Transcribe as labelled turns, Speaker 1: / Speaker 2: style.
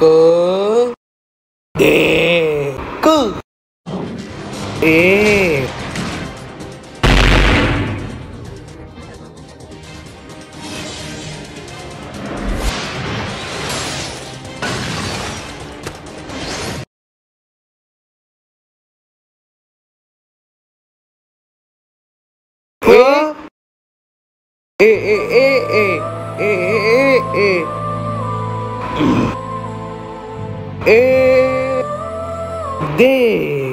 Speaker 1: cứ đề cư đề Huh? Eh, eh, eh, eh, eh, eh, eh. E D